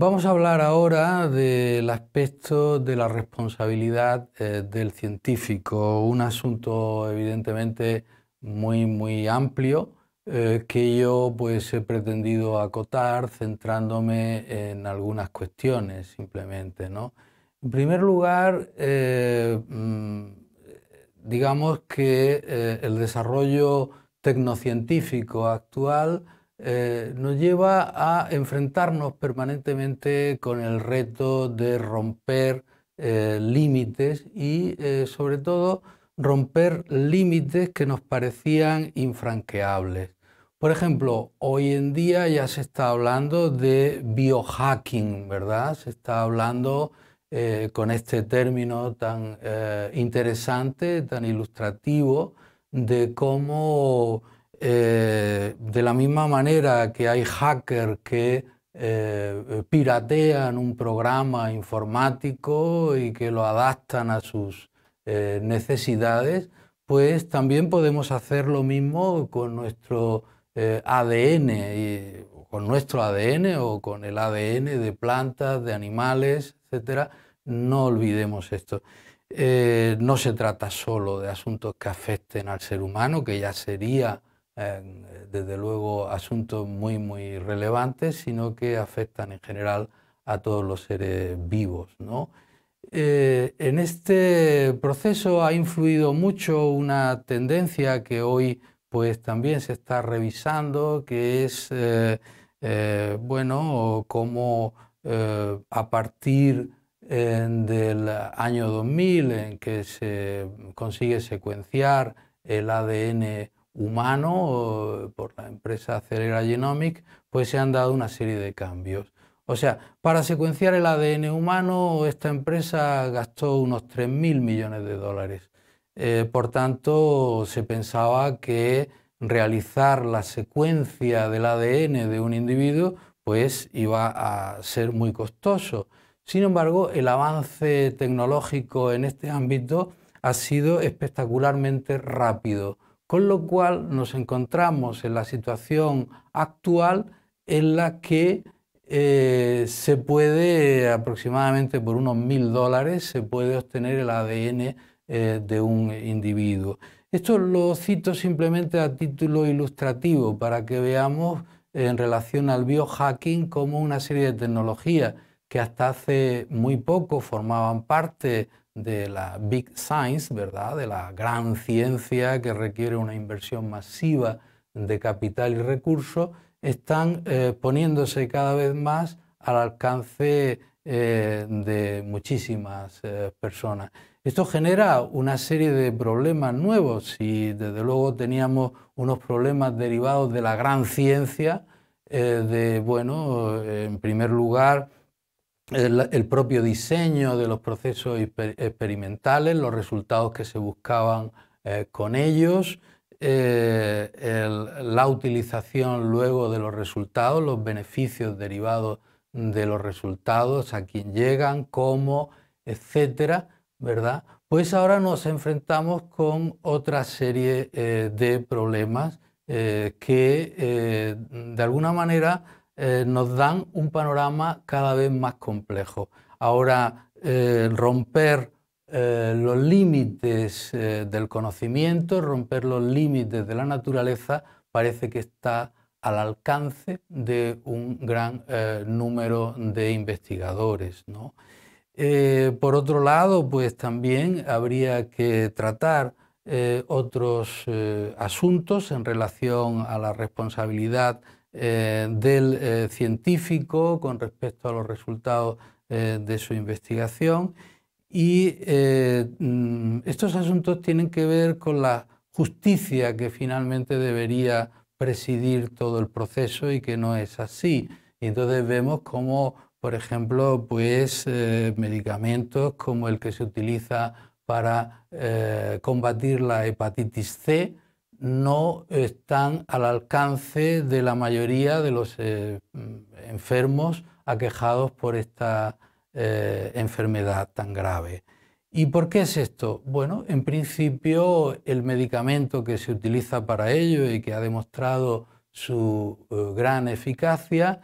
Vamos a hablar ahora del aspecto de la responsabilidad eh, del científico, un asunto evidentemente muy, muy amplio eh, que yo pues he pretendido acotar centrándome en algunas cuestiones simplemente. En primer lugar, eh, mm, digamos que el desarrollo tecnocientífico actual eh, nos lleva a enfrentarnos permanentemente con el reto de romper eh, límites y eh, sobre todo romper límites que nos parecían infranqueables. Por ejemplo, hoy en día ya se está hablando de biohacking, ¿verdad? Se está hablando con este término tan interesante, tan ilustrativo, de cómo eh, de la misma manera que hay hackers que eh, piratean un programa informático y que lo adaptan a sus eh, necesidades, pues también podemos hacer lo mismo con nuestro ADN, con nuestro ADN o con el ADN de plantas, de animales, etc. No olvidemos esto. no se trata solo de asuntos que afecten al ser humano, que ya sería desde luego asuntos muy, muy relevantes, sino que afectan en general a todos los seres vivos. ¿no? Eh, en este proceso ha influido mucho una tendencia que hoy pues también se está revisando, que es, eh, eh, bueno, cómo a partir del año 2000 en que se consigue secuenciar el ADN humano por la empresa Acelera Genomic, pues se han dado una serie de cambios. O sea, para secuenciar el ADN humano, esta empresa gastó unos 3.000 millones de dólares. Eh, por tanto, se pensaba que realizar la secuencia del ADN de un individuo pues iba a ser muy costoso. Sin embargo, el avance tecnológico en este ámbito ha sido espectacularmente rápido con lo cual nos encontramos en la situación actual en la que eh, se puede, aproximadamente por unos mil dólares, se puede obtener el ADN eh, de un individuo. Esto lo cito simplemente a título ilustrativo para que veamos en relación al biohacking como una serie de tecnologías que hasta hace muy poco formaban parte de la big science, ¿verdad? De la gran ciencia que requiere una inversión masiva de capital y recursos, están eh, poniéndose cada vez más al alcance eh, de muchísimas eh, personas. Esto genera una serie de problemas nuevos y desde luego teníamos unos problemas derivados de la gran ciencia, de, bueno, en primer lugar, el, propio diseño de los procesos experimentales, los resultados que se buscaban eh, con ellos, eh, la utilización luego de los resultados, los beneficios derivados de los resultados, a quién llegan, cómo, etcétera, ¿verdad? Pues ahora nos enfrentamos con otra serie eh, de problemas que de alguna manera eh, nos dan un panorama cada vez más complejo. Ahora, eh, romper eh, los límites del conocimiento, romper los límites de la naturaleza, parece que está al alcance de un gran número de investigadores. Por otro lado, pues también habría que tratar otros asuntos en relación a la responsabilidad eh, del eh, científico con respecto a los resultados eh, de su investigación. Y mm, estos asuntos tienen que ver con la justicia que finalmente debería presidir todo el proceso y que no es así. Y entonces vemos como, por ejemplo, pues, medicamentos como el que se utiliza para combatir la hepatitis C, no están al alcance de la mayoría de los eh, enfermos aquejados por esta eh, enfermedad tan grave. ¿Y por qué es esto? Bueno, en principio el medicamento que se utiliza para ello y que ha demostrado su eh, gran eficacia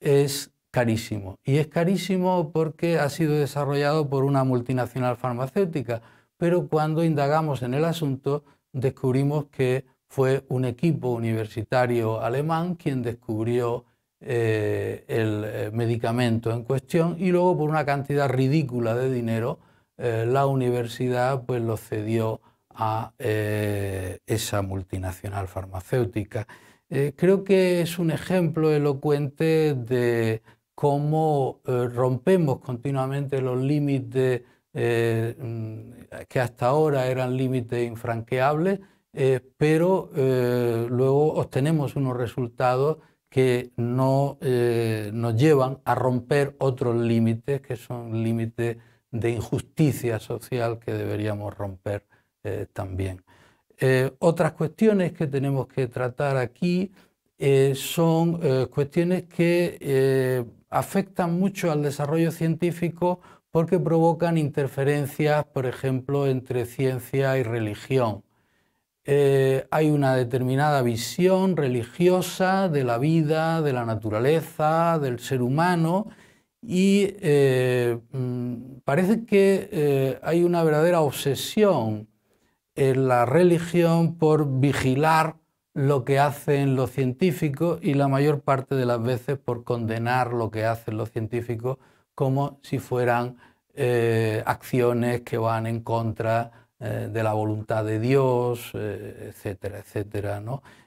es carísimo. Y es carísimo porque ha sido desarrollado por una multinacional farmacéutica, pero cuando indagamos en el asunto descubrimos que fue un equipo universitario alemán quien descubrió eh, el eh, medicamento en cuestión y luego por una cantidad ridícula de dinero eh, la universidad pues lo cedió a esa multinacional farmacéutica. creo que es un ejemplo elocuente de cómo rompemos continuamente los límites mm, que hasta ahora eran límites infranqueables, pero luego obtenemos unos resultados que no, eh, nos llevan a romper otros límites que son límites de injusticia social que deberíamos romper eh, también. Eh, otras cuestiones que tenemos que tratar aquí son cuestiones que afectan mucho al desarrollo científico porque provocan interferencias, por ejemplo, entre ciencia y religión. Eh, hay una determinada visión religiosa de la vida, de la naturaleza, del ser humano y eh, mm, parece que eh, hay una verdadera obsesión en la religión por vigilar lo que hacen los científicos y la mayor parte de las veces por condenar lo que hacen los científicos como si fueran acciones que van en contra eh, de la voluntad de Dios, eh, etcétera, etcétera.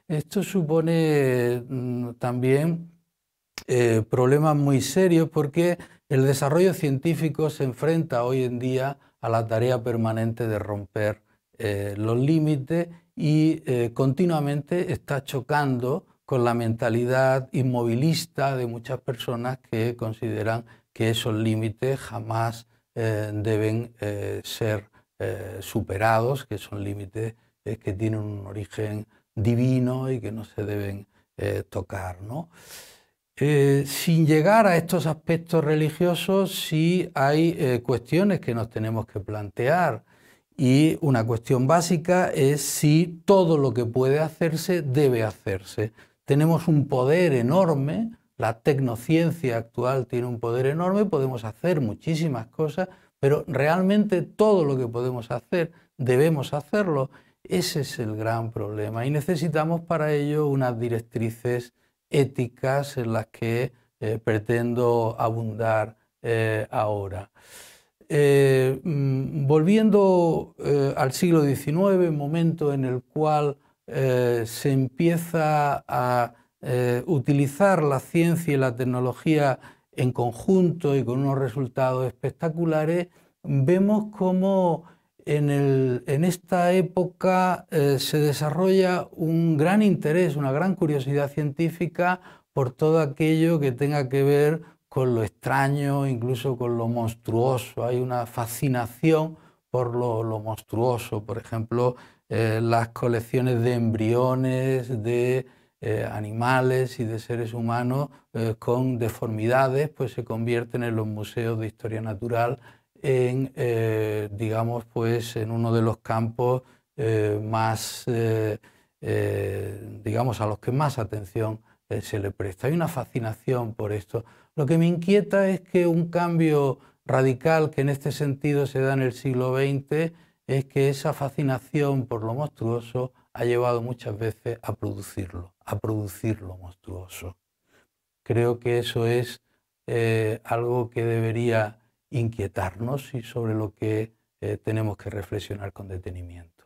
Esto supone mm, también eh, problemas muy serios porque el desarrollo científico se enfrenta hoy en día a la tarea permanente de romper los límites y continuamente está chocando con la mentalidad inmovilista de muchas personas que consideran que esos límites jamás deben ser eh, superados, que son límites eh, que tienen un origen divino y que no se deben eh, tocar. ¿no? sin llegar a estos aspectos religiosos, sí hay cuestiones que nos tenemos que plantear. Y una cuestión básica es si todo lo que puede hacerse debe hacerse. Tenemos un poder enorme, la tecnociencia actual tiene un poder enorme, podemos hacer muchísimas cosas, pero realmente todo lo que podemos hacer, debemos hacerlo. Ese es el gran problema y necesitamos para ello unas directrices éticas en las que eh, pretendo abundar eh, ahora. Eh, mm, volviendo al siglo XIX, momento en el cual se empieza a utilizar la ciencia y la tecnología en conjunto y con unos resultados espectaculares, vemos cómo en, esta época eh, se desarrolla un gran interés, una gran curiosidad científica por todo aquello que tenga que ver con lo extraño, incluso con lo monstruoso. Hay una fascinación por lo, monstruoso, por ejemplo, eh, las colecciones de embriones, de eh, animales y de seres humanos eh, con deformidades, pues se convierten en los museos de historia natural en, digamos, pues en uno de los campos más, digamos, a los que más atención se le presta. Hay una fascinación por esto. Lo que me inquieta es que un cambio radical que en este sentido se da en el siglo XX es que esa fascinación por lo monstruoso ha llevado muchas veces a producirlo, a producir lo monstruoso. Creo que eso es eh, algo que debería inquietarnos y sobre lo que eh, tenemos que reflexionar con detenimiento.